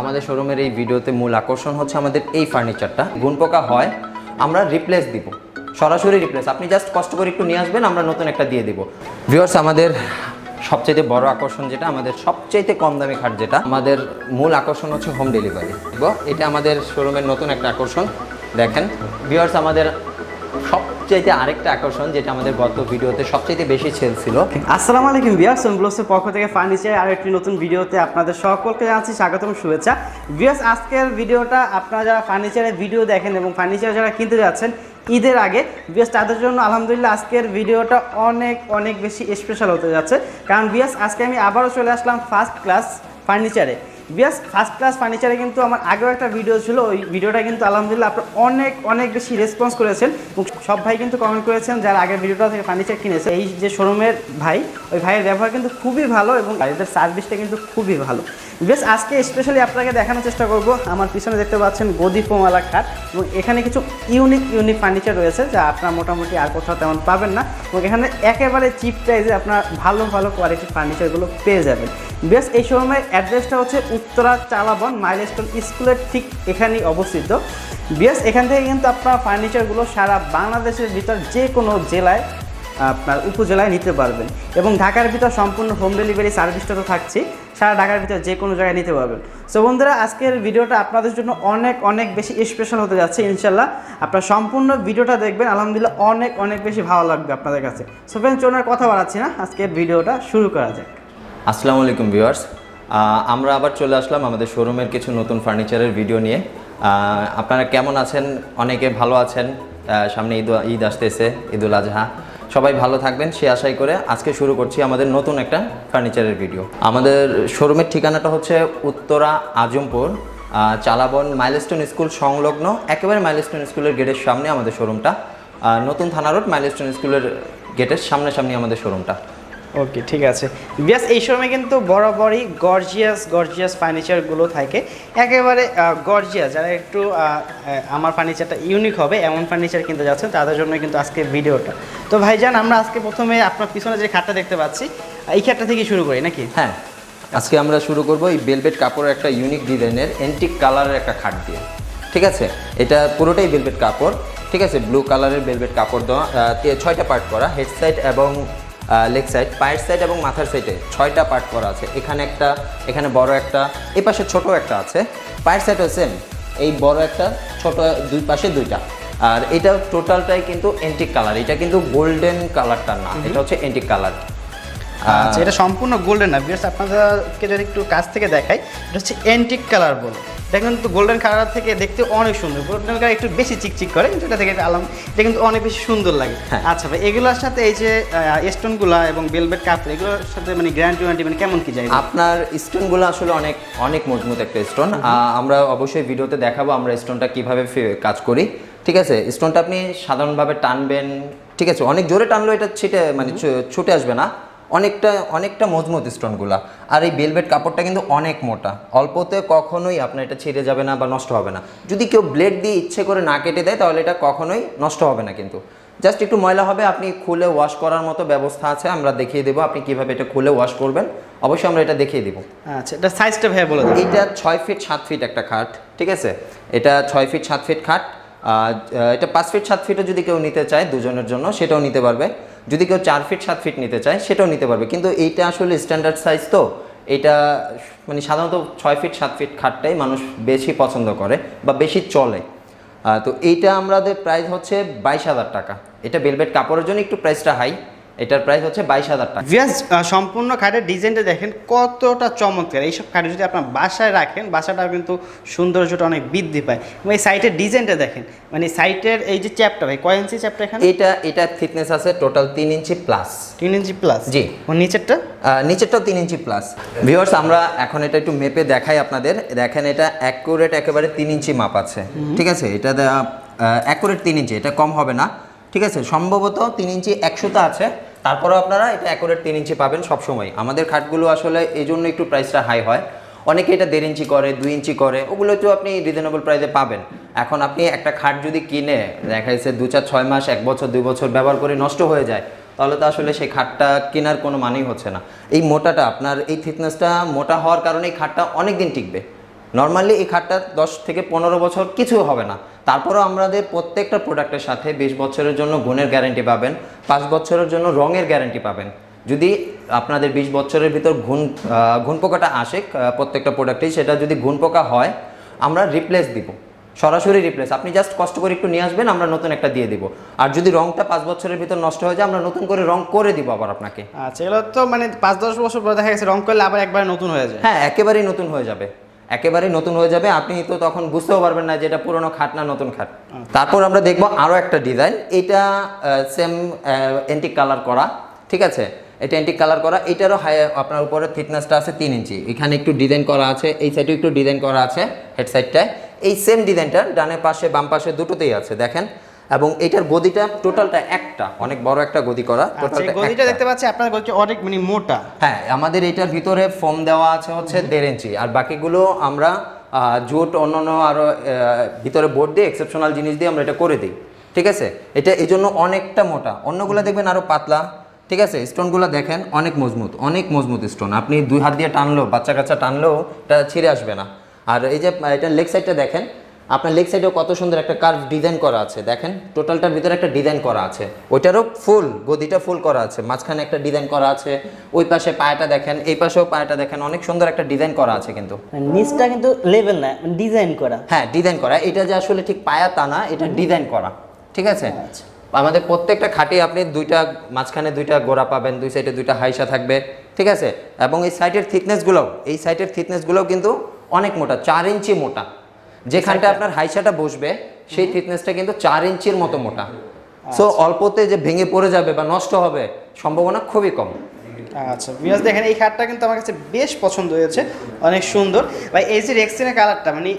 আমাদের শোরুমের এই ভিডিওতে মূল আকর্ষণ হচ্ছে আমাদের এই ফার্নিচারটা গুণপোকা হয়, আমরা রিপ্লেস দিব। সরাসরি রিপ্লেস আপনি জাস্ট কষ্ট করে একটু নিয়ে আসবেন, আমরা নতুন একটা দিয়ে দিব। ভিউয়ার্স আমাদের সবচেয়ে বড় আকর্ষণ যেটা, আমাদের সবচেয়ে কম দামি খাট যেটা, আমাদের মূল আকর্ষণ হচ্ছে হোম ডেলিভারি এটা আমাদের শোরুমের নতুন একটা আকর্ষণ। দেখেন ভিউয়ার্স আমাদের সবচাইতে আরেকটা আকর্ষণ যেটা আমাদের গত ভিডিওতে সবচাইতে বেশি ছিল আসসালামু আলাইকুম বিয়াস ব্লসের পক্ষ থেকে ফার্নিচার আর একটি নতুন ভিডিওতে আপনাদের সকলকে জানাচ্ছি স্বাগতম, শুভেচ্ছা। বিয়াস আজকের ভিডিওটা আপনারা যারা ফার্নিচারের ভিডিও দেখেন এবং ফার্নিচার যারা কিনতে যাচ্ছেন, ঈদের আগে বিয়াস তাদের জন্য আলহামদুলিল্লাহ আজকের ভিডিওটা অনেক অনেক বেশি স্পেশাল হতে যাচ্ছে। কারণ বিয়াস আজকে আমি আবারও চলে আসলাম ফার্স্ট ক্লাস ফার্নিচারে। বিয়াস ফার্স্ট ক্লাস ফার্নিচারে কিন্তু আমার আগেও একটা ভিডিও ছিল, ওই ভিডিওটা কিন্তু আলহামদুলিল্লাহ আপনারা অনেক অনেক বেশি রেসপন্স করেছেন। সব ভাই কিন্তু কমেন্ট করেছেন, যারা আগের ভিডিওটা থেকে ফার্নিচার কিনেছে। এই যে শোরুমের ভাই, ওই ভাইয়ের ব্যবহার কিন্তু খুবই ভালো এবং এদের সার্ভিসটা কিন্তু খুবই ভালো। বেশ আজকে স্পেশালি আপনাকে দেখানোর চেষ্টা করব। আমার পিছনে দেখতে পাচ্ছেন গদি ফোমালা খাট এবং এখানে কিছু ইউনিক ইউনিক ফার্নিচার রয়েছে যা আপনার মোটামুটি আর কোথাও তেমন পাবেন না। এবং এখানে একেবারে চিপ প্রাইসে আপনার ভালো ভালো কোয়ালিটির ফার্নিচারগুলো পেয়ে যাবেন। বেশ, এই শোরুমের অ্যাড্রেসটা হচ্ছে উত্তরা চালাবন মাইলস্টোন স্কুলের ঠিক এখানেই অবস্থিত। বেশ, এখান থেকে কিন্তু আপনার ফার্নিচারগুলো সারা বাংলাদেশের ভিতর যে কোনো জেলায়, আপনার উপজেলায় নিতে পারবেন এবং ঢাকার ভিতর সম্পূর্ণ হোম ডেলিভারি সার্ভিসটা তো থাকছে সারা ঢাকার ভিতর যে কোনো জায়গায় নিতে পারবেন। সো বন্ধুরা, আজকের ভিডিওটা আপনাদের জন্য অনেক অনেক বেশি স্পেশাল হতে যাচ্ছে ইনশাল্লাহ আপনার সম্পূর্ণ ভিডিওটা দেখবেন, আলহামদুলিল্লাহ অনেক অনেক বেশি ভালো লাগবে আপনাদের কাছে। সো ফ্রেন্ড চলুন কথা বাড়াচ্ছি না, আজকের ভিডিওটা শুরু করা যাক। আসসালামু আলাইকুম ভিউয়ার্স। আমরা আবার চলে আসলাম আমাদের শোরুমের কিছু নতুন ফার্নিচারের ভিডিও নিয়ে। আপনারা কেমন আছেন? অনেকে ভালো আছেন। সামনে ঈদ ঈদ আসতেছে, ঈদুল আজহা। সবাই ভালো থাকবেন, সে আশাই করে আজকে শুরু করছি আমাদের নতুন একটা ফার্নিচারের ভিডিও। আমাদের শোরুমের ঠিকানাটা হচ্ছে উত্তরা আজমপুর। চালাবন মাইলস্টোন স্কুল সংলগ্ন, একেবারে মাইলস্টোন স্কুলের গেটের সামনে আমাদের শোরুমটা। নতুন থানা রোড মাইলস্টোন স্কুলের গেটের সামনাসামনি আমাদের শোরুমটা। ওকে ঠিক আছে। বিয়াস এই সময় কিন্তু বরাবরই গর্জিয়াস গর্জিয়াস ফার্নিচারগুলো থাকে। একেবারে গর্জিয়াস যারা একটু আমার ফার্নিচারটা ইউনিক হবে, এমন ফার্নিচার কিনতে যাচ্ছেন, তাদের জন্য কিন্তু আজকে ভিডিওটা তো ভাইজান, আমরা আজকে প্রথমে আপনার পিছনে যে খাটটা দেখতে পাচ্ছি, এই খাটটা থেকে শুরু করি, নাকি? হ্যাঁ আজকে আমরা শুরু করব এই বেলভেট কাপড়ের একটা ইউনিক ডিজাইনের এন্টিক কালারের একটা খাট দিয়ে। ঠিক আছে? এটা পুরোটাই বেলভেট কাপড়। ঠিক আছে? ব্লু কালারের বেলভেট কাপড় দেওয়া ছয়টা পার্ট করা হেড সাইড এবং লেগ সাইড পায়ের সাইড এবং মাথার সাইডে ছয়টা পার্ট করা আছে। এখানে একটা এখানে বড় একটা এ পাশে ছোট একটা আছে। পায়ের সাইডও সেম এই বড় একটা ছোট দুই পাশে দুইটা। আর এটা টোটালটাই কিন্তু এন্টিক কালার এটা কিন্তু গোল্ডেন কালারটা না এটা হচ্ছে এন্টিক কালার আচ্ছা এটা সম্পূর্ণ গোল্ডেন না বিয়াস আপনাদেরকে যদি একটু কাছ থেকে দেখাই এটা হচ্ছে অ্যান্টিক কালার বলে। এটা কিন্তু গোল্ডেন কালার থেকে দেখতে অনেক সুন্দর। গোল্ডেন কালার একটু বেশি চিকচিক করে কিন্তু এটা থেকে আলাম এটা কিন্তু অনেক বেশি সুন্দর লাগে। হ্যাঁ। আচ্ছা ভাই এগুলোর সাথে এই যে স্টোনগুলা এবং বেলভেট কাপড় এগুলোর সাথে মানে গ্র্যান্ড ওয়ারেন্টি মানে কেমন কি যায় আপনার স্টোনগুলো আসলে অনেক অনেক মজবুত একটা স্টোন আমরা অবশ্যই ভিডিওতে দেখাবো আমরা স্টোনটা কীভাবে কাজ করি। ঠিক আছে? স্টোনটা আপনি সাধারণভাবে টানবেন ঠিক আছে? অনেক জোরে টানলেও এটা ছিটে মানে ছুটে আসবে না। অনেকটা অনেকটা মজবুত স্টোনগুলা। আর এই বেলভেট কাপড়টা কিন্তু অনেক মোটা। অল্পতে কখনোই আপনার এটা ছিঁড়ে যাবে না বা নষ্ট হবে না। যদি কেউ ব্লেড দিয়ে ইচ্ছে করে না কেটে দেয় তাহলে এটা কখনোই নষ্ট হবে না কিন্তু। জাস্ট একটু ময়লা হবে আপনি খুলে ওয়াশ করার মতো ব্যবস্থা আছে আমরা দেখিয়ে দেবো আপনি কীভাবে এটা খুলে ওয়াশ করবেন। অবশ্যই আমরা এটা দেখিয়ে দেবো। আচ্ছা এটা সাইজটা ভাই বলে এটা ছয় ফিট সাত ফিট একটা খাট ঠিক আছে? এটা ছয় ফিট সাত ফিট খাট। আর এটা পাঁচ ফিট সাত ফিটও যদি কেউ নিতে চায় দুজনের জন্য সেটাও নিতে পারবে। যদি কেউ চার ফিট সাত ফিট নিতে চায়, সেটাও নিতে পারবে। কিন্তু এইটা আসলে স্ট্যান্ডার্ড সাইজ তো, এটা মানে সাধারণত ছয় ফিট সাত ফিট খাটটাই মানুষ বেশি পছন্দ করে বা বেশি চলে। তো এইটা আমাদের প্রাইস হচ্ছে বাইশ হাজার টাকা। এটা বেলবেট কাপড়ের জন্য একটু প্রাইসটা হাই এটার প্রাইস হচ্ছে বাইশ হাজার টাকা। সম্পূর্ণ খাটের ডিজাইনটা দেখেন কতটা চমৎকার। এইসব খাটে যদি আপনার বাসায় রাখেন বাসাটাও কিন্তু সৌন্দর্যটা অনেক বৃদ্ধি পায়। এবং এই সাইটের ডিজাইনটা দেখেন মানে সাইটের এই যে চ্যাপটা ভাই কয় ইঞ্চি চ্যাপটা এখানে? এটা এটা থিকনেস আছে টোটাল তিন ইঞ্চি প্লাস তিন ইঞ্চি প্লাস জি। ও নিচেরটা? নিচেরটাও তিন ইঞ্চি প্লাস ভিউয়ার্স আমরা এখন এটা একটু মেপে দেখাই আপনাদের। দেখেন এটা অ্যাকুরেট একেবারে তিন ইঞ্চি মাপ আছে। ঠিক আছে? এটা অ্যাকুরেট তিন ইঞ্চি এটা কম হবে না। ঠিক আছে? সম্ভবত তিন ইঞ্চি একশোটা আছে। তারপরেও আপনারা এটা অ্যাকুরেট তিন ইঞ্চি পাবেন সবসময়। আমাদের খাটগুলো আসলে এই জন্য একটু প্রাইসটা হাই হয়। অনেকে এটা দেড় ইঞ্চি করে, দুই ইঞ্চি করে ওগুলো তো আপনি রিজনেবল প্রাইসে পাবেন। এখন আপনি একটা খাট যদি কিনে, দেখা যাচ্ছে দু চার, ছয় মাস, এক বছর, দুই বছর ব্যবহার করে নষ্ট হয়ে যায়, তাহলে তো আসলে সেই খাটটা কেনার কোনো মানেই হচ্ছে না। এই মোটাটা, আপনার এই থিকনেসটা মোটা হওয়ার কারণে এই খাটটা অনেক দিন টিকবে। নর্মালি এই খাটটা দশ থেকে পনেরো বছর কিছু হবে না। তারপরেও আমাদের প্রত্যেকটা প্রোডাক্টের সাথে বিশ বছরের জন্য গুণের গ্যারেন্টি পাবেন পাঁচ বছরের জন্য রঙের গ্যারেন্টি পাবেন। যদি আপনাদের বিশ বছরের ভিতর ঘুণ ঘুণ পোকাটা আসে প্রত্যেকটা প্রোডাক্টেই সেটা যদি ঘুণ পোকা হয় আমরা রিপ্লেস দিব। সরাসরি রিপ্লেস আপনি জাস্ট কষ্ট করে একটু নিয়ে আসবেন আমরা নতুন একটা দিয়ে দিব। আর যদি রংটা পাঁচ বছরের ভিতর নষ্ট হয়ে যায় আমরা নতুন করে রং করে দিব আবার আপনাকে। আচ্ছা এগুলো তো মানে পাঁচ দশ বছর পরে দেখা গেছে রং করলে আবার একবার নতুন হয়ে যায়। হ্যাঁ একেবারেই নতুন হয়ে যাবে। একেবারেই নতুন হয়ে যাবে, আপনি তো তখন বুঝতেও পারবেন না যে এটা পুরনো খাট না নতুন খাট। তারপর আমরা দেখব আরও একটা ডিজাইন, এটা সেম এন্টিক কালার করা, ঠিক আছে? এটা এন্টিক কালার করা, এটারও হাই আপনার উপরে থিকনেসটা আছে তিন ইঞ্চি। এখানে একটু ডিজাইন করা আছে, এই সাইডে একটু ডিজাইন করা আছে হেড সাইডটায় এই সেম ডিজাইনটা ডানে পাশে, বাম পাশে দুটোতেই আছে, দেখেন। এবং এটার গদিটা টোটালটা একটা অনেক বড় একটা গদি করা আচ্ছা টোটালটা গদিটা দেখতে পাচ্ছি আপনার গদি অনেক মানে মোটা। হ্যাঁ আমাদের এটার ভিতরে ফোম দেওয়া আছে হচ্ছে দেড় ইঞ্চি আর বাকিগুলো আমরা জুট অন্যান্য আরও ভিতরে বোর্ড দিয়ে এক্সেপশনাল জিনিস দিয়ে আমরা এটা করে দিই ঠিক আছে? এটা এই জন্য অনেকটা মোটা। অন্যগুলো দেখবেন আরও পাতলা ঠিক আছে? স্টোনগুলো দেখেন অনেক মজবুত অনেক মজবুত স্টোন। আপনি দুই হাত দিয়ে টানলেও বাচ্চা কাচ্চা টানলেও এটা ছিঁড়ে আসবে না। আর এই যে এটা লেগ সাইডটা দেখেন আপনার লেগ সাইডেও কত সুন্দর একটা কার্ভ ডিজাইন করা আছে দেখেন। টোটালটার ভিতরে একটা ডিজাইন করা আছে। ওইটারও ফুল গদিটা ফুল করা আছে। মাঝখানে একটা ডিজাইন করা আছে। ওই পাশে পায়াটা দেখেন এই পাশেও পায়াটা দেখেন অনেক সুন্দর একটা ডিজাইন করা আছে কিন্তু। মানে নিচটা কিন্তু লেভেল না ডিজাইন করা। হ্যাঁ ডিজাইন করা। এটা যে আসলে ঠিক পায়া তা না এটা ডিজাইন করা। ঠিক আছে? আমাদের প্রত্যেকটা খাটে আপনি দুইটা মাঝখানে দুইটা গোড়া পাবেন দুই সাইডে দুইটা হাইসা থাকবে। ঠিক আছে? এবং এই সাইডের থিকনেসগুলোও এই সাইডের থিকনেসগুলোও কিন্তু অনেক মোটা চার ইঞ্চি মোটা। যেখানটা আপনার হাইসাটা বসবে সেই থিকনেসটা কিন্তু চার ইঞ্চির মতো মোটা। সো অল্পতে যে ভেঙে পড়ে যাবে বা নষ্ট হবে সম্ভাবনা খুবই কম। আচ্ছা বিয়াজ দেখেন এই খাটটা কিন্তু আমার কাছে বেশ পছন্দ হয়েছে অনেক সুন্দর। ভাই এই যে রেক্সিনের কালারটা মানে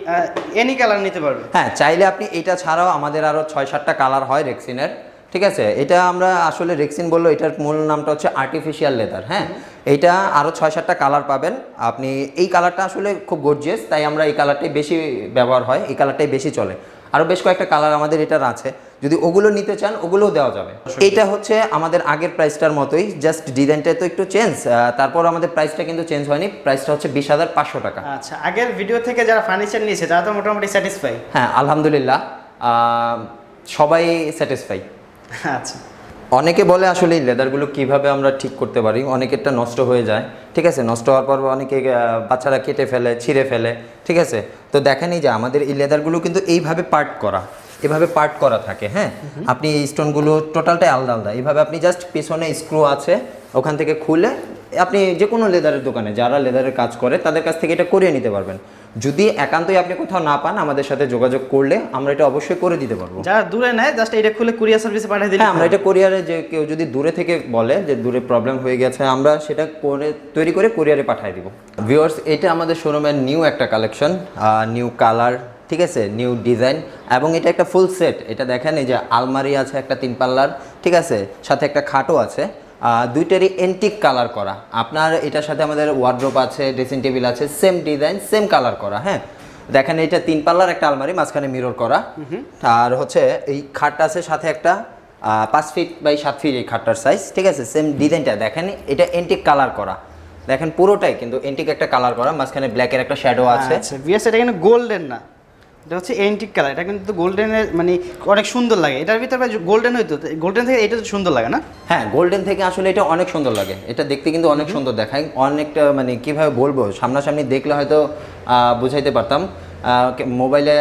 এনি কালার নিতে পারবে? হ্যাঁ চাইলে আপনি এটা ছাড়াও আমাদের আরও ছয় সাতটা কালার হয় রেক্সিনের ঠিক আছে? এটা আমরা আসলে রেক্সিন বলল এটার মূল নামটা হচ্ছে আর্টিফিশিয়াল লেদার হ্যাঁ? এইটা আরও ছয় সাতটা কালার পাবেন। আপনি এই কালারটা আসলে খুব গর্জিয়াস তাই আমরা এই কালারটাই বেশি ব্যবহার হয় এই কালারটাই বেশি চলে। আরও বেশ কয়েকটা কালার আমাদের এটার আছে। যদি ওগুলো নিতে চান ওগুলোও দেওয়া যাবে। এটা হচ্ছে আমাদের আগের প্রাইসটার মতোই জাস্ট ডিজাইনটা তো একটু চেঞ্জ তারপর আমাদের প্রাইসটা কিন্তু চেঞ্জ হয়নি প্রাইসটা হচ্ছে বিশ হাজার পাঁচশো টাকা। আচ্ছা আগের ভিডিও থেকে যারা ফার্নিচার নিয়েছে তারা তো মোটামুটি স্যাটিসফাই হ্যাঁ আলহামদুলিল্লাহ সবাই স্যাটিসফাই আচ্ছা। অনেকে বলে আসলে এই লেদারগুলো কীভাবে আমরা ঠিক করতে পারি অনেকেরটা নষ্ট হয়ে যায় ঠিক আছে? নষ্ট হওয়ার পর অনেকে বাচ্চারা কেটে ফেলে ছিঁড়ে ফেলে ঠিক আছে? তো দেখেনই যে আমাদের এই লেদারগুলো কিন্তু এইভাবে পার্ট করা এভাবে পার্ট করা থাকে হ্যাঁ? আপনি এই স্টোনগুলো টোটালটাই আলাদা আলাদা। এইভাবে আপনি জাস্ট পেছনে স্ক্রু আছে ওখান থেকে খুলে আপনি যে কোনো লেদারের দোকানে যারা লেদারের কাজ করে তাদের কাছ থেকে এটা করিয়ে নিতে পারবেন। যদি একান্তই আপনি কোথাও না পান আমাদের সাথে যোগাযোগ করলে আমরা এটা অবশ্যই করে দিতে পারব। যারা দূরে নেয় জাস্ট এটা খুলে কুরিয়ার সার্ভিসে পাঠিয়ে দিলে হ্যাঁ আমরা এটা কোরিয়ারে যে কেউ যদি দূরে থেকে বলে যে দূরে প্রবলেম হয়ে গেছে আমরা সেটা করে তৈরি করে কোরিয়ারে পাঠিয়ে দিব। ভিউয়ার্স এটা আমাদের শোরুমের নিউ একটা কালেকশন নিউ কালার ঠিক আছে? নিউ ডিজাইন এবং এটা একটা ফুল সেট এটা দেখেন এই যে আলমারি আছে একটা তিন পাল্লার ঠিক আছে? সাথে একটা খাটও আছে। দুইটারই এন্টিক কালার করা। আপনার এটার সাথে আমাদের ওয়ার্ড্রোপ আছে ড্রেসিং টেবিল আছে সেম ডিজাইন সেম কালার করা হ্যাঁ? দেখেন এটা তিন পাল্লার একটা আলমারি মাঝখানে মিরর করা। আর হচ্ছে এই খাটটা আছে সাথে একটা পাঁচ ফিট বাই সাত ফিট এই খাটটার সাইজ ঠিক আছে? সেম ডিজাইনটা দেখেন এটা এন্টিক কালার করা। দেখেন পুরোটাই কিন্তু এন্টিক একটা কালার করা মাঝখানে ব্ল্যাকের একটা শ্যাডো আছে। আচ্ছা। এটা কিন্তু গোল্ডেন না। এটা হচ্ছে এন্টিক কালার এটা কিন্তু গোল্ডেনের মানে অনেক সুন্দর লাগে। এটার ভিতরে গোল্ডেন হইতো গোল্ডেন থেকে এটা তো সুন্দর লাগে না? হ্যাঁ গোল্ডেন থেকে আসলে এটা অনেক সুন্দর লাগে। এটা দেখতে কিন্তু অনেক সুন্দর দেখায়। অনেকটা মানে কীভাবে বলব সামনাসামনি দেখলে হয়তো বুঝাইতে পারতাম। মোবাইলে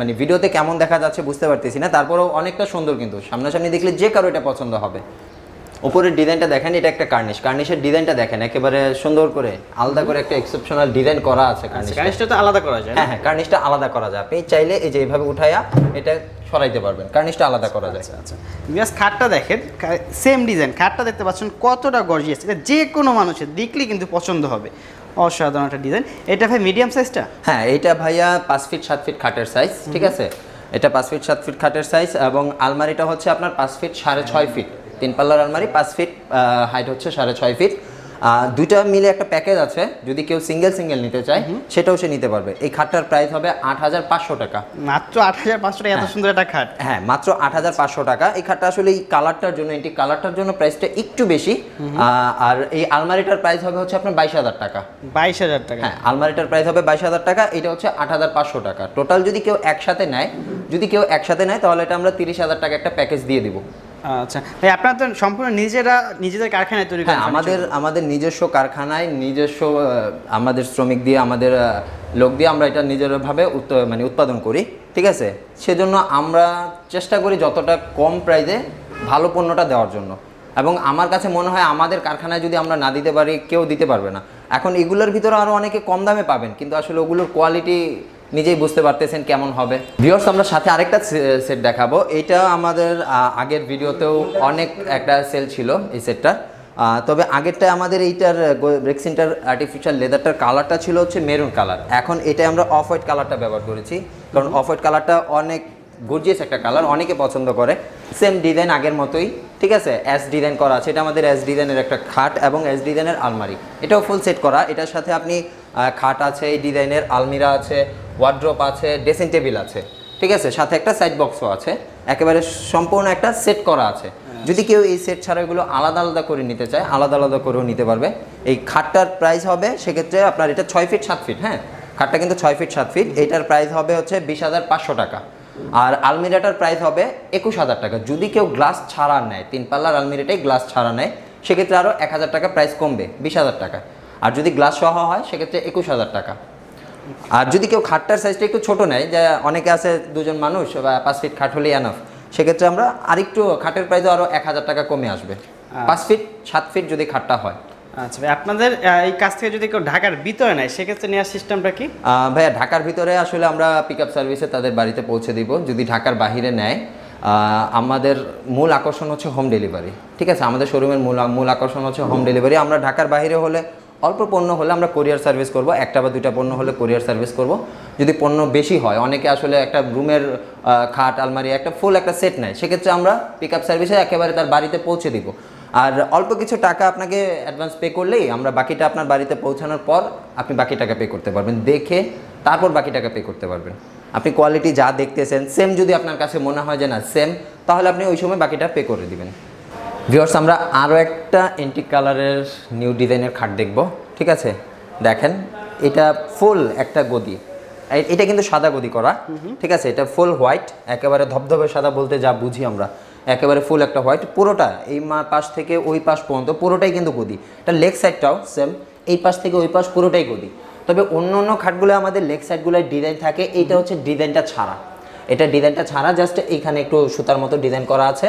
মানে ভিডিওতে কেমন দেখা যাচ্ছে বুঝতে পারতেছি না। তারপরেও অনেকটা সুন্দর কিন্তু। সামনাসামনি দেখলে যে কারও এটা পছন্দ হবে। উপরের ডিজাইনটা দেখেন এটা একটা কার্নিশ। কার্নিশের ডিজাইনটা দেখেন একেবারে সুন্দর করে আলাদা করে একটা এক্সেপশনাল ডিজাইন করা আছে কার্নিশ গাড়িটা তো আলাদা করা যায় হ্যাঁ হ্যাঁ কার্নিশটা আলাদা করা যায়। আপনি চাইলে এই যে এইভাবে উঠাইয়া এটা সরাইতে পারবেন। কার্নিশটা আলাদা করা যায়। আচ্ছা বিয়াস খাটটা দেখেন সেম ডিজাইন খাটটা দেখতে পাচ্ছেন কতটা গর্জিয়াস এটা যে কোনো মানুষের দেখলেই কিন্তু পছন্দ হবে। অসাধারণ একটা ডিজাইন এটা ভাই মিডিয়াম সাইজটা হ্যাঁ এটা ভাইয়া পাঁচ ফিট সাত ফিট খাটের সাইজ ঠিক আছে? এটা পাঁচ ফিট সাত ফিট খাটের সাইজ এবং আলমারিটা হচ্ছে আপনার পাঁচ ফিট সাড়ে ছয় ফিট তিন পাল্লার আলমারি পাঁচ ফিট হাইট হচ্ছে সাড়ে ছয় ফিট দুইটা মিলে একটা প্যাকেজ আছে যদি কেউ সিঙ্গেল সিঙ্গেল নিতে চায় সেটাও সে নিতে পারবে। এই খাটটার প্রাইস হবে আট হাজার পাঁচশো টাকা। মাত্র আট হাজার পাঁচশো টাকা এত সুন্দর একটা খাট। হ্যাঁ মাত্র আট হাজার পাঁচশো টাকা। এই খাটটা আসলে এই কালারটার জন্য এটি কালারটার জন্য প্রাইসটা একটু বেশি। আর এই আলমারিটার প্রাইস হবে হচ্ছে আপনার বাইশ হাজার টাকা। বাইশ হাজার টাকা। হ্যাঁ আলমারিটার প্রাইস হবে বাইশ হাজার টাকা। এটা হচ্ছে আট হাজার পাঁচশো টাকা। টোটাল যদি কেউ একসাথে নেয় যদি কেউ একসাথে নেয় তাহলে এটা আমরা তিরিশ হাজার টাকা একটা প্যাকেজ দিয়ে দিব। আচ্ছা। ভাই আপনারা তো সম্পূর্ণ নিজেরা নিজেদের কারখানায় তৈরি হ্যাঁ করেন আমাদের আমাদের নিজস্ব কারখানায় নিজস্ব আমাদের শ্রমিক দিয়ে আমাদের লোক দিয়ে আমরা এটা নিজেরভাবে মানে উৎপাদন করি ঠিক আছে? সেজন্য আমরা চেষ্টা করি যতটা কম প্রাইসে ভালো পণ্যটা দেওয়ার জন্য। এবং আমার কাছে মনে হয় আমাদের কারখানায় যদি আমরা না দিতে পারি কেউ দিতে পারবে না। এখন এগুলোর ভিতরে আরও অনেকে কম দামে পাবেন কিন্তু আসলে ওগুলোর কোয়ালিটি নিজেই বুঝতে পারতেছেন কেমন হবে। ভিউয়ার্স আমরা সাথে আরেকটা সেট দেখাবো। এটা আমাদের আগের ভিডিওতেও অনেক একটা সেল ছিল এই সেটটা তবে আগেরটা আমাদের এইটার ব্রেক্সিনটার আর্টিফিশিয়াল লেদারটার কালারটা ছিল হচ্ছে মেরুন কালার এখন এটা আমরা অফ হোয়াইট কালারটা ব্যবহার করেছি। কারণ অফ হোয়াইট কালারটা অনেক গর্জিয়াস একটা কালার অনেকে পছন্দ করে। সেম ডিজাইন আগের মতোই, ঠিক আছে? এস ডিজাইন করা আছে। এটা আমাদের এস ডিজাইনের একটা খাট এবং এস ডিজাইনের আলমারি। এটাও ফুল সেট করা। এটার সাথে আপনি খাট আছে, এই ডিজাইনের আলমিরা আছে ওয়ার্ড্রপ আছে ড্রেসিং টেবিল আছে। ঠিক আছে? সাথে একটা সাইড বক্সও আছে। একেবারে সম্পূর্ণ একটা সেট করা আছে। যদি কেউ এই সেট ছাড়া এগুলো আলাদা আলাদা করে নিতে চায়, আলাদা আলাদা করেও নিতে পারবে। এই খাটটার প্রাইস হবে সেক্ষেত্রে আপনার এটা ছয় ফিট সাত ফিট হ্যাঁ? খাটটা কিন্তু ছয় ফিট সাত ফিট এটার প্রাইস হবে হচ্ছে বিশ হাজার পাঁচশো টাকা। আর আলমিরাটার প্রাইস হবে একুশ হাজার টাকা। যদি কেউ গ্লাস ছাড়া নেয়, তিন পাল্লার আলমিরাটাই গ্লাস ছাড়া নেয়, সেক্ষেত্রে আরও এক হাজার টাকা প্রাইস কমবে, বিশ হাজার টাকা। আর যদি গ্লাস সহ হয়, সেক্ষেত্রে একুশ হাজার টাকা। আর যদি কেউ খাটটার সাইজটা একটু ছোট নেয় যে অনেকে আছে দুজন মানুষ বা পাঁচ ফিট খাট হলেই এনাফ সেক্ষেত্রে আমরা আরেকটু খাটের প্রাইস আরও এক হাজার টাকা কমে আসবে। পাঁচ ফিট সাত ফিট যদি খাটটা হয়। আচ্ছা ভাই আপনাদের এই কাছ থেকে যদি কেউ ঢাকার ভিতরে নেয় সেক্ষেত্রে নেওয়ার সিস্টেমটা কি? ভাইয়া ঢাকার ভিতরে আসলে আমরা পিক আপ সার্ভিসে তাদের বাড়িতে পৌঁছে দিব। যদি ঢাকার বাহিরে নেয় আমাদের মূল আকর্ষণ হচ্ছে হোম ডেলিভারি ঠিক আছে? আমাদের শোরুমের মূল মূল আকর্ষণ হচ্ছে হোম। ডেলিভারি আমরা ঢাকার বাইরে হলে অল্প পণ্য হলে আমরা কোরিয়ার সার্ভিস করব, একটা বা দুইটা পণ্য হলে কোরিয়ার সার্ভিস করব। যদি পণ্য বেশি হয়, অনেকে আসলে একটা রুমের খাট, আলমারি, একটা ফুল একটা সেট নেয়, সেক্ষেত্রে আমরা পিক আপ সার্ভিসে একেবারে তার বাড়িতে পৌঁছে দিব। আর অল্প কিছু টাকা আপনাকে অ্যাডভান্স পে করলেই আমরা বাকিটা আপনার বাড়িতে পৌঁছানোর পর আপনি বাকি টাকা পে করতে পারবেন। দেখে তারপর বাকি টাকা পে করতে পারবেন। আপনি কোয়ালিটি যা দেখতেছেন সেম যদি আপনার কাছে মনে হয় যে না সেম তাহলে আপনি ওই সময় বাকিটা পে করে দিবেন। ভিওর্স আমরা আরও একটা এন্টিক কালারের নিউ ডিজাইনের খাট দেখব ঠিক আছে? দেখেন এটা ফুল একটা গদি। এটা কিন্তু সাদা গদি করা ঠিক আছে? এটা ফুল হোয়াইট একেবারে ধবধবে সাদা বলতে যা বুঝি আমরা। একেবারে ফুল একটা হোয়াইট পুরোটা এই মা পাশ থেকে ওই পাশ পর্যন্ত পুরোটাই কিন্তু গদি। এটা লেগ সাইডটাও সেম এই পাশ থেকে ওই পাশ পুরোটাই গদি। তবে অন্য অন্য খাটগুলো আমাদের লেগ সাইডগুলোর ডিজাইন থাকে এইটা হচ্ছে ডিজাইনটা ছাড়া। এটা ডিজাইনটা ছাড়া জাস্ট এইখানে একটু সুতার মতো ডিজাইন করা আছে।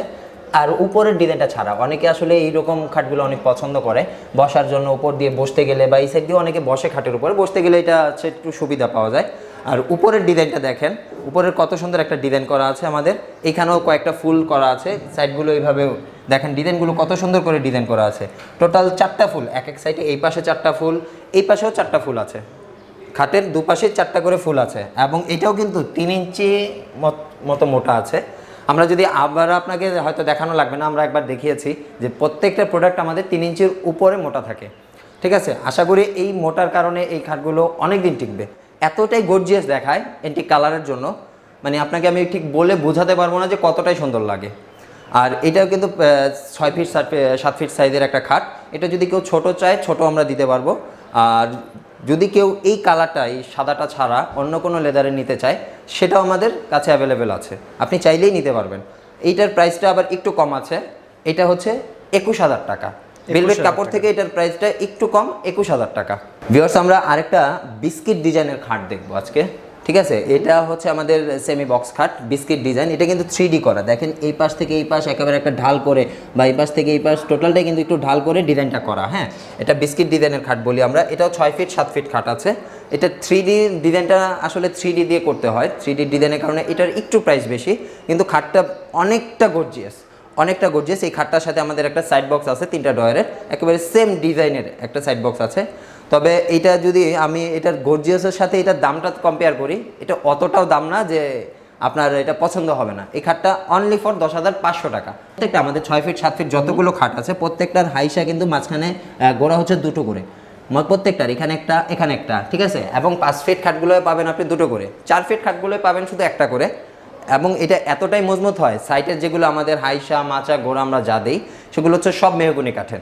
আর উপরের ডিজাইনটা ছাড়া। অনেকে আসলে এইরকম খাটগুলো অনেক পছন্দ করে। বসার জন্য উপর দিয়ে বসতে গেলে বা এই সাইড দিয়ে অনেকে বসে খাটের উপরে। বসতে গেলে এটা হচ্ছে একটু সুবিধা পাওয়া যায়। আর উপরের ডিজাইনটা দেখেন, উপরের কত সুন্দর একটা ডিজাইন করা আছে আমাদের। এখানেও কয়েকটা ফুল করা আছে। সাইডগুলো এইভাবে দেখেন ডিজাইনগুলো কত সুন্দর করে ডিজাইন করা আছে। টোটাল চারটা ফুল, এক এক সাইডে এই পাশে চারটা ফুল, এই পাশেও চারটা ফুল আছে। খাটের দুপাশে চারটা করে ফুল আছে। এবং এটাও কিন্তু তিন ইঞ্চি মত- মতো মোটা আছে। আমরা যদি আবার আপনাকে হয়তো দেখানো লাগবে না, আমরা একবার দেখিয়েছি যে প্রত্যেকটা প্রোডাক্ট আমাদের তিন ইঞ্চির উপরে মোটা থাকে। ঠিক আছে? আশা করি এই মোটার কারণে এই খাটগুলো অনেক দিন টিকবে। এতটাই গর্জিয়াস দেখায় এন্টি কালারের জন্য। মানে আপনাকে আমি ঠিক বলে বোঝাতে পারব না যে কতটাই সুন্দর লাগে। আর এটাও কিন্তু ছয় ফিট সাত ফিট সাইজের একটা খাট। এটা যদি কেউ ছোট চায়, ছোট আমরা দিতে পারব। আর যদি কেউ এই কালারটাই সাদাটা ছাড়া অন্য কোনো লেদারে নিতে চায় সেটাও আমাদের কাছে অ্যাভেলেবেল আছে। আপনি চাইলেই নিতে পারবেন। এইটার প্রাইসটা আবার একটু কম আছে। এটা হচ্ছে একুশ হাজার টাকা। ভেলভেট কাপড় থেকে এটার প্রাইসটা একটু কম একুশ হাজার টাকা। ভিওর্স আমরা আরেকটা বিস্কিট ডিজাইনের খাট দেখব আজকে। ঠিক আছে? এটা হচ্ছে আমাদের সেমি বক্স খাট বিস্কিট ডিজাইন এটা কিন্তু থ্রি করা। দেখেন এই পাশ থেকে এই পাশ একেবারে একটা ঢাল করে বা এই পাশ থেকে এই পাশ টোটালটাই কিন্তু একটু ঢাল করে ডিজাইনটা করা হ্যাঁ? এটা বিস্কিট ডিজাইনের খাট বলি আমরা। এটাও ছয় ফিট সাত ফিট খাট আছে। এটা থ্রি ডিজাইনটা আসলে থ্রি দিয়ে করতে হয়। থ্রি ডিজাইনের কারণে এটার একটু প্রাইস বেশি, কিন্তু খাটটা অনেকটা গর্জিয়াস অনেকটা গর্জিয়াস এই খাটটার সাথে আমাদের একটা সাইড বক্স আছে, তিনটা ডয়ারের একেবারে সেম ডিজাইনের একটা সাইড বক্স আছে। তবে এটা যদি আমি এটার গর্জিয়াসের সাথে এটার দামটা কম্পেয়ার করি, এটা অতটাও দাম না যে আপনার এটা পছন্দ হবে না। এই খাটটা অনলি ফর দশ হাজার পাঁচশো টাকা। প্রত্যেকটা আমাদের ছয় ফিট সাত ফিট যতগুলো খাট আছে, প্রত্যেকটার হাইসা কিন্তু মাঝখানে গোড়া হচ্ছে দুটো করে। প্রত্যেকটার, এখানে একটা এখানে একটা, ঠিক আছে? এবং পাঁচ ফিট খাটগুলো পাবেন আপনি দুটো করে। চার ফিট খাটগুলো পাবেন শুধু একটা করে। এবং এটা এতটাই মজবুত হয় সাইটের যেগুলো আমাদের হাইসা, মাচা, গোড়া আমরা যা দিই, সেগুলো হচ্ছে সব মেহগুনি কাঠের।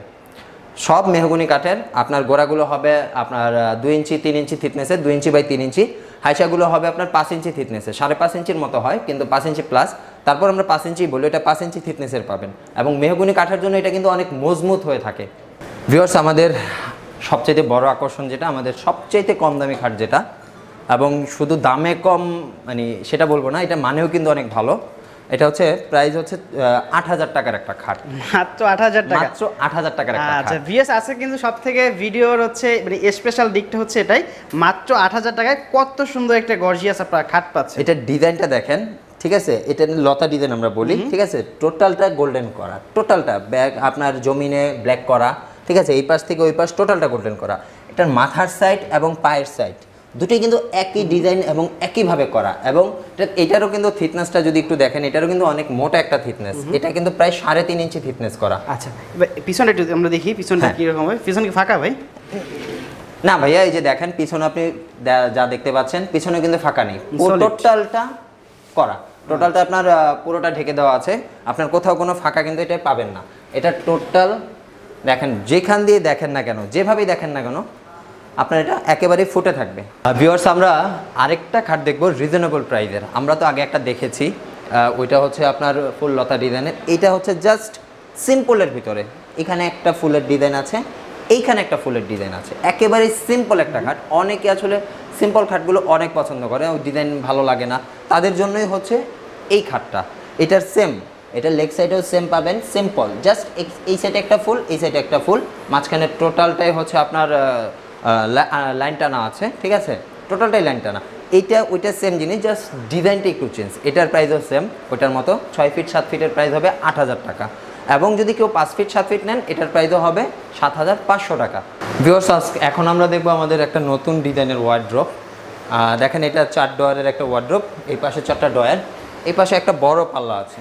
সব মেহগুনি কাঠের আপনার গোড়াগুলো হবে আপনার দুই ইঞ্চি, তিন ইঞ্চি থিকনেসের দুই ইঞ্চি বাই তিন ইঞ্চি। হাইসাগুলো হবে আপনার পাঁচ ইঞ্চি থিকনেসের সাড়ে পাঁচ ইঞ্চির মতো হয়, কিন্তু পাঁচ ইঞ্চি প্লাস তারপর আমরা পাঁচ ইঞ্চি বলি, এটা পাঁচ ইঞ্চি থিকনেসের পাবেন। এবং মেহগুনি কাঠের জন্য এটা কিন্তু অনেক মজবুত হয়ে থাকে। ভিওর্স আমাদের সবচেয়ে বড় আকর্ষণ যেটা, আমাদের সবচেয়ে কম দামি খাট যেটা, এবং শুধু দামে কম মানে সেটা বলব না, এটা মানেও কিন্তু অনেক ভালো। এটা হচ্ছে প্রাইস হচ্ছে আট হাজার টাকার একটা খাট। মাত্র আট হাজার টাকা। মাত্র আট হাজার টাকার একটা আচ্ছা ভিএস আছে কিন্তু সব থেকে ভিডিওর হচ্ছে মানে স্পেশাল দিকটা হচ্ছে এটাই মাত্র আট হাজার টাকায় কত সুন্দর একটা গর্জিয়াস আপনার খাট পাচ্ছে এটা ডিজাইনটা দেখেন ঠিক আছে? এটা লতা ডিজাইন আমরা বলি ঠিক আছে? টোটালটা গোল্ডেন করা টোটালটা ব্যাগ আপনার জমিনে ব্ল্যাক করা ঠিক আছে? এই পাশ থেকে ওই পাশ টোটালটা গোল্ডেন করা। এটার মাথার সাইড এবং পায়ের সাইড দুটোই কিন্তু একই ডিজাইন এবং একইভাবে করা। এবং এটা- এটারও কিন্তু থিকনেসটা যদি একটু দেখেন এটারও কিন্তু অনেক মোটা একটা থিকনেস এটা কিন্তু প্রায় সাড়ে তিন ইঞ্চি থিকনেস করা। আচ্ছা পিছনটা একটু আমরা দেখি পিছনটা হ্যাঁ। কীরকম হবে? পিছন কি ফাঁকা ভাই? না ভাইয়া এই যে দেখেন পিছনে আপনি যা দেখতে পাচ্ছেন পিছনে কিন্তু ফাঁকা নেই। টোটালটা করা। টোটালটা আপনার পুরোটা ঢেকে দেওয়া আছে। আপনার কোথাও কোনো ফাঁকা কিন্তু এটা পাবেন না। এটা টোটাল দেখেন যেখান দিয়ে দেখেন না কেন যেভাবেই দেখেন না কেন আপনার এটা একেবারেই ফুটে থাকবে। ভিওর্স আমরা আরেকটা খাট দেখব রিজনেবল প্রাইসের আমরা তো আগে একটা দেখেছি ওইটা হচ্ছে আপনার ফুল লতা ডিজাইনের এটা হচ্ছে জাস্ট সিম্পলের ভিতরে। এখানে একটা ফুলের ডিজাইন আছে, এইখানে একটা ফুলের ডিজাইন আছে। একেবারে সিম্পল একটা খাট। অনেকে আসলে সিম্পল খাটগুলো অনেক পছন্দ করে ডিজাইন ভালো লাগে না। তাদের জন্যই হচ্ছে এই খাটটা। এটার সেম এটা লেগ সাইডেও সেম পাবেন সিম্পল জাস্ট এই সাইডে একটা ফুল, এই সাইডে একটা ফুল। মাঝখানে টোটালটাই হচ্ছে আপনার লাইন টানা আছে, ঠিক আছে? টোটালটাই লাইন টানা। এইটা, ওইটা সেম জিনিস জাস্ট ডিজাইনটা একটু চেঞ্জ এটার প্রাইসও সেম ওইটার মতো ছয় ফিট সাত ফিটের প্রাইস হবে আট হাজার টাকা। এবং যদি কেউ পাঁচ ফিট সাত ফিট নেন, এটার প্রাইসও হবে সাত হাজার পাঁচশো টাকা। ভিওর্স এখন আমরা দেখব আমাদের একটা নতুন ডিজাইনের ওয়ার্ড্রপ দেখেন এটা চার ডয়ারের একটা ওয়ার্ড্রপ এই পাশে চারটা ডয়ার এই পাশে একটা বড় পাল্লা আছে।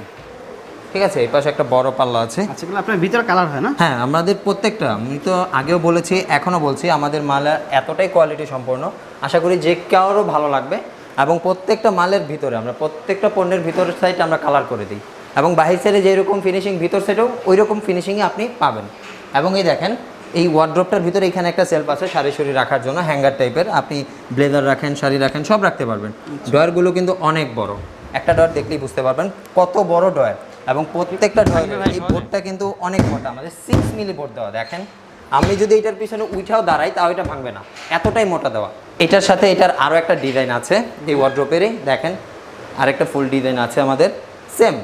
ঠিক আছে এই পাশে একটা বড় পাল্লা আছে। আচ্ছা এগুলো আপনার ভিতরে কালার হয় না? হ্যাঁ আমাদের প্রত্যেকটা আমি তো আগেও বলেছি এখনও বলছি আমাদের মাল এতটাই কোয়ালিটি সম্পূর্ণ। আশা করি যে কারোরও ভালো লাগবে। এবং প্রত্যেকটা মালের ভিতরে আমরা প্রত্যেকটা পণ্যের ভিতরের সাইড আমরা কালার করে দিই। এবং বাহির সাইডে যেরকম ফিনিশিং ভিতর সাইডেও ওই রকম ফিনিশিংই আপনি পাবেন। এবং এই দেখেন এই ওয়ার্ড্রপটার ভিতরে এখানে একটা সেলফ আছে শাড়ি শুড়ি রাখার জন্য হ্যাঙ্গার টাইপের আপনি ব্লেজার রাখেন শাড়ি রাখেন সব রাখতে পারবেন। ডয়ারগুলো কিন্তু অনেক বড়। একটা ডয়ার দেখলেই বুঝতে পারবেন কত বড় ডয়ার এবং প্রত্যেকটা এই বোর্ডটা কিন্তু অনেক মোটা, আমাদের সিক্স মিলি বোর্ড দেওয়া, দেখেন। আমি যদি এটার পিছনে উঠাও দাঁড়াই, তাও এটা ভাঙবে না। এতটাই মোটা দেওয়া। এটার সাথে এটার আরও একটা ডিজাইন আছে, এই ওয়ার্ড্রোপেরই দেখেন। আরেকটা ফুল ডিজাইন আছে আমাদের সেম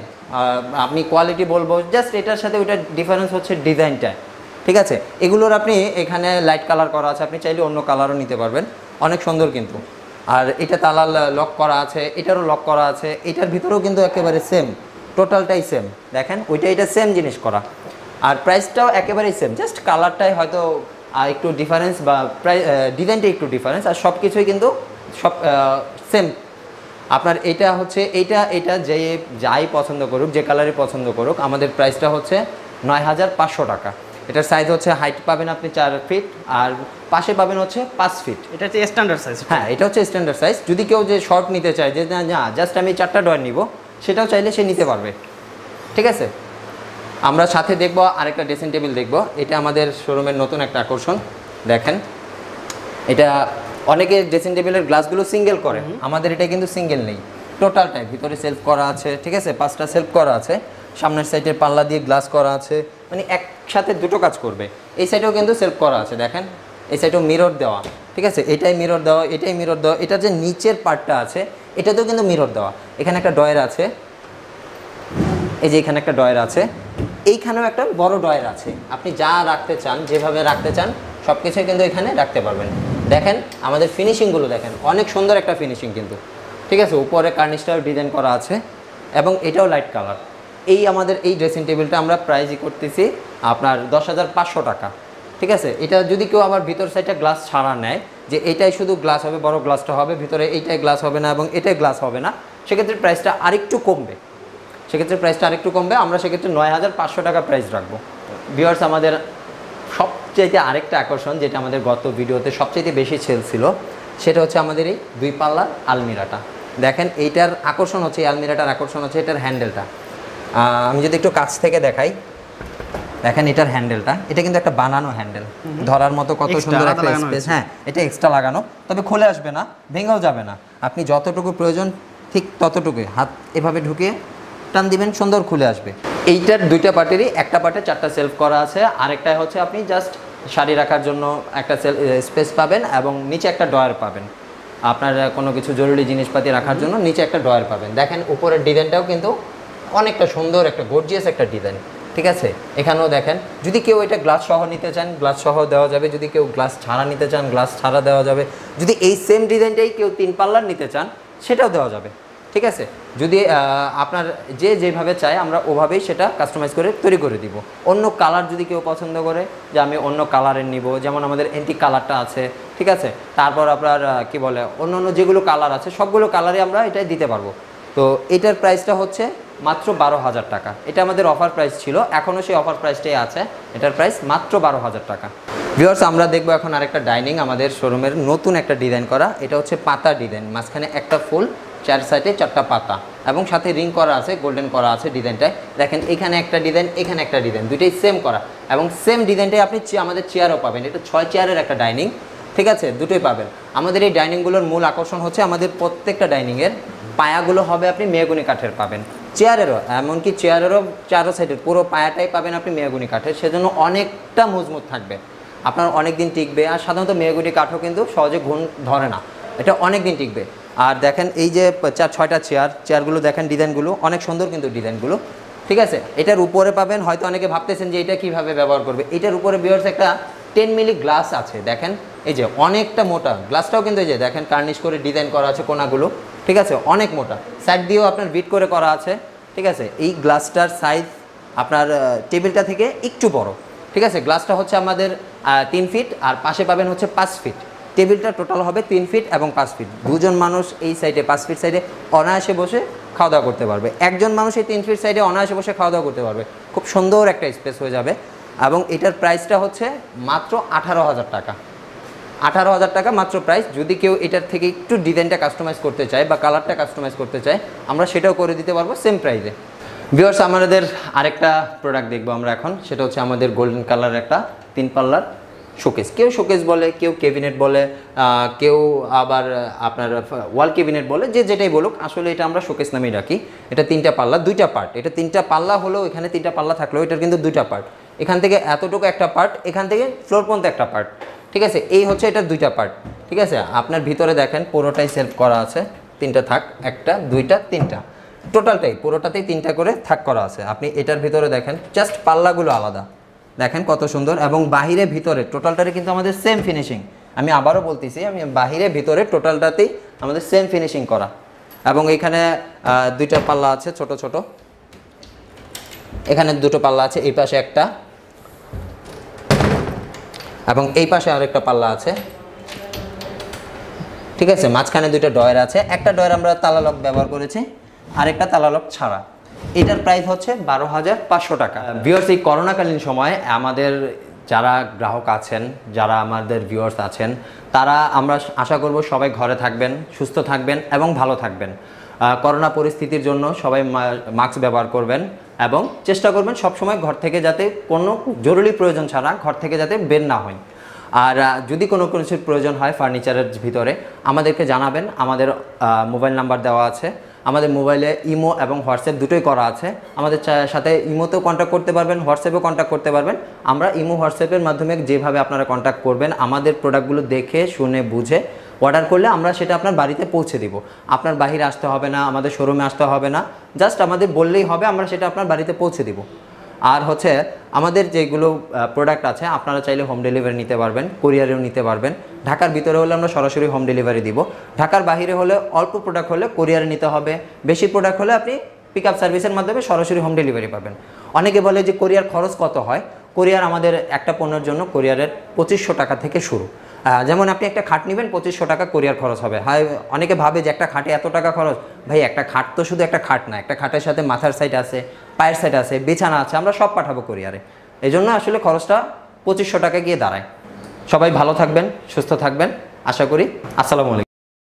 আপনি কোয়ালিটি বলব জাস্ট এটার সাথে ওইটার ডিফারেন্স হচ্ছে ডিজাইনটা ঠিক আছে? এগুলোর আপনি এখানে লাইট কালার করা আছে, আপনি চাইলে অন্য কালারও নিতে পারবেন। অনেক সুন্দর কিন্তু। আর এটা তালা লক করা আছে, এটারও লক করা আছে, এটার ভিতরেও কিন্তু একেবারে সেম টোটালটাই সেম দেখেন ওইটা এটা সেম জিনিস করা। আর প্রাইসটাও একেবারেই সেম জাস্ট কালারটাই হয়তো আর একটু ডিফারেন্স বা প্রাই ডিজাইনটা একটু ডিফারেন্স আর সব কিছুই কিন্তু সব সেম আপনার এটা হচ্ছে এইটা এটা যে যাই পছন্দ করুক যে কালারই পছন্দ করুক আমাদের প্রাইসটা হচ্ছে নয় হাজার পাঁচশো টাকা। এটার সাইজ হচ্ছে হাইট পাবেন আপনি চার ফিট আর পাশে পাবেন হচ্ছে পাঁচ ফিট এটা হচ্ছে স্ট্যান্ডার্ড সাইজ হ্যাঁ এটা হচ্ছে স্ট্যান্ডার্ড সাইজ যদি কেউ যে শর্ট নিতে চায় যে না জাস্ট আমি চারটা ডয়ার নিব। সেটাও চাইলে সে নিতে পারবে। ঠিক আছে? আমরা সাথে দেখব আরেকটা ড্রেসিং টেবিল দেখব। এটা আমাদের শোরুমের নতুন একটা আকর্ষণ। দেখেন এটা অনেকে ড্রেসিং টেবিলের গ্লাসগুলো সিঙ্গেল করে। আমাদের এটা কিন্তু সিঙ্গেল নেই। টোটালটাই ভিতরে সেলফ করা আছে ঠিক আছে? পাঁচটা সেলফ করা আছে। সামনের সাইডের পাল্লা দিয়ে গ্লাস করা আছে। মানে একসাথে দুটো কাজ করবে। এই সাইডেও কিন্তু সেলফ করা আছে দেখেন। এই সাইডেও মিরর দেওয়া। ঠিক আছে? এটাই মিরর দেওয়া এটাই মিরর দেওয়া। এটা যে নিচের পার্টটা আছে এটাতেও কিন্তু মিরর দেওয়া। এখানে একটা ডয়ের আছে। এই যে এখানে একটা ডয়ের আছে। এইখানেও একটা বড় ডয়ের আছে। আপনি যা রাখতে চান, যেভাবে রাখতে চান সব কিছুই কিন্তু এখানে রাখতে পারবেন। দেখেন, আমাদের ফিনিশিংগুলো দেখেন। অনেক সুন্দর একটা ফিনিশিং কিন্তু। ঠিক আছে? উপরে কার্নিশটাও ডিজাইন করা আছে এবং এটাও লাইট কালার এই আমাদের এই ড্রেসিং টেবিলটা আমরা প্রাইজই করতেছি আপনার দশ টাকা। ঠিক আছে? এটা যদি কেউ আবার ভিতর সাইডটা গ্লাস ছাড়া নেয় যে এটাই শুধু গ্লাস হবে, বড় গ্লাসটা হবে, ভিতরে এইটাই গ্লাস হবে না এবং এটাই গ্লাস হবে না, সেক্ষেত্রে প্রাইসটা আরেকটু কমবে। সেক্ষেত্রে প্রাইসটা আরেকটু কমবে, আমরা সেক্ষেত্রে নয় হাজার পাঁচশো টাকা প্রাইস রাখব। ভিওয়ার্স আমাদের সবচাইতে আরেকটা আকর্ষণ, যেটা আমাদের গত ভিডিওতে সবচাইতে বেশি সেল ছিল, সেটা হচ্ছে আমাদের এই দুই পাল্লার আলমিরাটা। দেখেন, এইটার আকর্ষণ হচ্ছে, এই আলমিরাটার আকর্ষণ হচ্ছে এটার হ্যান্ডেলটা আমি যদি একটু কাছ থেকে দেখাই দেখেন এটার হ্যান্ডেলটা এটা কিন্তু একটা বানানো হ্যান্ডেল ধরার মতো কত সুন্দর একটা স্পেস হ্যাঁ এটা এক্সট্রা লাগানো। তবে খুলে আসবে না ভেঙেও যাবে না। আপনি যতটুকু প্রয়োজন ঠিক ততটুকুই। হাত এভাবে ঢুকিয়ে টান দিবেন সুন্দর খুলে আসবে। এইটার দুইটা পার্টেরই একটা পার্টে চারটা সেলফ করা আছে। আরেকটায় হচ্ছে আপনি জাস্ট শাড়ি রাখার জন্য একটা সেল স্পেস পাবেন এবং নিচে একটা ডয়ার পাবেন। আপনার কোনো কিছু জরুরি জিনিসপাতি রাখার জন্য নিচে একটা ডয়ার পাবেন। দেখেন উপরের ডিজাইনটাও কিন্তু অনেকটা সুন্দর একটা গর্জিয়াস একটা ডিজাইন ঠিক আছে? এখানেও দেখেন, যদি কেউ এটা গ্লাস সহ নিতে চান গ্লাস সহ দেওয়া যাবে। যদি কেউ গ্লাস ছাড়া নিতে চান গ্লাস ছাড়া দেওয়া যাবে। যদি এই সেম ডিজাইনটাই কেউ তিন পাল্লার নিতে চান, সেটাও দেওয়া যাবে। ঠিক আছে? যদি আপনার যে যেভাবে চায়, আমরা ওভাবেই সেটা কাস্টমাইজ করে তৈরি করে দিব। অন্য কালার যদি কেউ পছন্দ করে, যে আমি অন্য কালারের নিব, যেমন আমাদের এন্টিক কালারটা আছে, ঠিক আছে? তারপর আপনার কি বলে অন্য অন্য যেগুলো কালার আছে, সবগুলো কালারই আমরা এটাই দিতে পারব। তো এটার প্রাইসটা হচ্ছে মাত্র বারো হাজার টাকা। এটা আমাদের অফার প্রাইস ছিল এখনও সেই অফার প্রাইসটাই আছে। এটার প্রাইস মাত্র বারো হাজার টাকা। ভিওর্স আমরা দেখব এখন আরেকটা ডাইনিং আমাদের শোরুমের নতুন একটা ডিজাইন করা। এটা হচ্ছে পাতা ডিজাইন মাঝখানে একটা ফুল, চার সাইডে চারটা পাতা। এবং সাথে রিং করা আছে গোল্ডেন করা আছে ডিজাইনটায় দেখেন, এখানে একটা ডিজাইন এখানে একটা ডিজাইন দুইটাই সেম করা। এবং সেম ডিজাইনটাই আপনি আমাদের চেয়ারও পাবেন। এটা ছয় চেয়ারের একটা ডাইনিং ঠিক আছে? দুটোই পাবেন। আমাদের এই ডাইনিংগুলোর মূল আকর্ষণ হচ্ছে আমাদের প্রত্যেকটা ডাইনিংয়ের পায়াগুলো হবে আপনি মেহগুনি কাঠের পাবেন। চেয়ারেরও, এমনকি চেয়ারেরও চারো সাইডের পুরো পায়াটাই পাবেন আপনি মেহগুনি কাঠের সেজন্য অনেকটা মজবুত থাকবে। আপনার অনেক দিন টিকবে, আর সাধারণত মেহগুনি কাঠও কিন্তু সহজে ঘুণ ধরে না, এটা অনেক দিন টিকবে। আর দেখেন এই যে চার, ছয়টা চেয়ার, চেয়ারগুলো দেখেন ডিজাইনগুলো, অনেক সুন্দর কিন্তু ডিজাইনগুলো, ঠিক আছে? এটার উপরে পাবেন, হয়তো অনেকে ভাবতেছেন যে এটা কীভাবে ব্যবহার করবে, এটার উপরে বিয়ার্স একটা টেন মিলি গ্লাস আছে, দেখেন? এই যে অনেকটা মোটা গ্লাসটাও কিন্তু এই যে, দেখেন কার্নিশ করে ডিজাইন করা আছে কোনাগুলো। ঠিক আছে? অনেক মোটা। সাইড দিয়েও আপনার বিট করে করা আছে, ঠিক আছে? এই গ্লাসটার সাইজ আপনার টেবিলটা থেকে একটু বড়, ঠিক আছে? গ্লাসটা হচ্ছে আমাদের তিন ফিট আর পাশে পাবেন হচ্ছে পাঁচ ফিট টেবিলটা টোটাল হবে তিন ফিট এবং পাঁচ ফিট দুজন মানুষ এই সাইডে পাঁচ ফিট সাইডে অনায়াসে বসে খাওয়া দাওয়া করতে পারবে। একজন মানুষ এই তিন ফিট সাইডে অনায়াসে বসে খাওয়া দাওয়া করতে পারবে। খুব সুন্দর একটা স্পেস হয়ে যাবে। এবং এটার প্রাইসটা হচ্ছে মাত্র আঠারো হাজার টাকা। আঠারো হাজার টাকা মাত্র প্রাইস যদি কেউ এটার থেকে একটু ডিজাইনটা কাস্টমাইজ করতে চায় বা কালারটা কাস্টমাইজ করতে চায়, আমরা সেটাও করে দিতে পারব সেম প্রাইসে ভিওর্স আমাদের আরেকটা প্রোডাক্ট দেখব আমরা এখন। সেটা হচ্ছে আমাদের গোল্ডেন কালার একটা তিন পাল্লার শোকেস কেউ শোকেস বলে, কেউ কেবিনেট বলে কেউ আবার আপনার ওয়াল কেবিনেট বলে, যে যেটাই বলুক, আসলে এটা আমরা শোকেস নামেই রাখি এটা তিনটা পাল্লা, দুইটা পার্ট এটা তিনটা পাল্লা হলেও এখানে তিনটা পাল্লা থাকলেও এটার কিন্তু দুইটা পার্ট এখান থেকে এতটুকু একটা পার্ট এখান থেকে ফ্লোর পর্যন্ত একটা পার্ট ঠিক আছে? এই হচ্ছে এটার দুইটা পার্ট ঠিক আছে? আপনার ভিতরে দেখেন পুরোটাই সেলফ করা আছে। তিনটা থাক, একটা, দুইটা, তিনটা। টোটালটাই পুরোটাতেই তিনটা করে থাক করা আছে। আপনি এটার ভিতরে দেখেন জাস্ট পাল্লাগুলো আলাদা। দেখেন কত সুন্দর এবং বাহিরে ভিতরে টোটালটারে কিন্তু আমাদের সেম ফিনিশিং আমি আবারও বলতেছি, আমি বাহিরে, ভিতরে টোটালটাতেই আমাদের সেম ফিনিশিং করা। এবং এখানে দুইটা পাল্লা আছে, ছোট ছোট। এখানে দুটো পাল্লা আছে, এই পাশে একটা। এবং এই পাশে আরেকটা পাল্লা আছে। ঠিক আছে, মাঝখানে দুইটা ডয়ার আছে। একটা ডয়ার আমরা তালালক ব্যবহার করেছি, আরেকটা তালা লক ছাড়া। এটার প্রাইস হচ্ছে বারো হাজার পাঁচশো টাকা। ভিওর্স এই করোনাকালীন সময়ে আমাদের যারা গ্রাহক আছেন, যারা আমাদের ভিউয়ার্স আছেন, তারা আমরা আশা করব সবাই ঘরে থাকবেন, সুস্থ থাকবেন এবং ভালো থাকবেন। করোনা পরিস্থিতির জন্য সবাই মাস্ক ব্যবহার করবেন। এবং চেষ্টা করবেন সবসময় ঘর থেকে যাতে কোনো জরুরি প্রয়োজন ছাড়া ঘর থেকে যাতে বের না হয় আর যদি কোনো কিছুর প্রয়োজন হয় ফার্নিচারের ভিতরে, আমাদেরকে জানাবেন। আমাদের মোবাইল নাম্বার দেওয়া আছে। আমাদের মোবাইলে ইমো এবং হোয়াটসঅ্যাপ দুটোই করা আছে। আমাদের সাথে ইমোতেও কন্ট্যাক্ট করতে পারবেন, হোয়াটসঅ্যাপেও কন্ট্যাক্ট করতে পারবেন। আমরা ইমো, হোয়াটসঅ্যাপের মাধ্যমে যেভাবে আপনারা কন্ট্যাক্ট করবেন, আমাদের প্রোডাক্টগুলো দেখে, শুনে, বুঝে অর্ডার করলে আমরা সেটা আপনার বাড়িতে পৌঁছে দিব। আপনার বাহিরে আসতে হবে না, আমাদের শোরুমে আসতে হবে না। জাস্ট আমাদের বললেই হবে, আমরা সেটা আপনার বাড়িতে পৌঁছে দিব। আর হচ্ছে, আমাদের যেগুলো প্রোডাক্ট আছে, আপনারা চাইলে হোম ডেলিভারি নিতে পারবেন কুরিয়ারেও নিতে পারবেন। ঢাকার ভিতরে হলে আমরা সরাসরি হোম ডেলিভারি দিব। ঢাকার বাইরে হলে অল্প প্রোডাক্ট হলে কুরিয়ারে নিতে হবে। বেশি প্রোডাক্ট হলে আপনি পিক আপ সার্ভিসের মাধ্যমে সরাসরি হোম ডেলিভারি পাবেন। অনেকে বলে যে কোরিয়ার খরচ কত হয়? কোরিয়ার আমাদের একটা পণ্যের জন্য কোরিয়ারের পঁচিশশো টাকা থেকে শুরু। যেমন আপনি একটা খাট নেবেন, পঁচিশশো টাকা কোরিয়ার খরচ হবে। হয়, অনেকে ভাবে যে একটা খাটে এত টাকা খরচ। ভাই, একটা খাট তো শুধু একটা খাট না, একটা খাটের সাথে মাথার সাইড আছে, পায়ের সাইড আছে, বিছানা আছে, আমরা সব পাঠাবো কোরিয়ারে এই জন্য আসলে খরচটা পঁচিশশো টাকা গিয়ে দাঁড়ায়। সবাই ভালো থাকবেন, সুস্থ থাকবেন। আশা করি, আসসালামু আলাইকুম।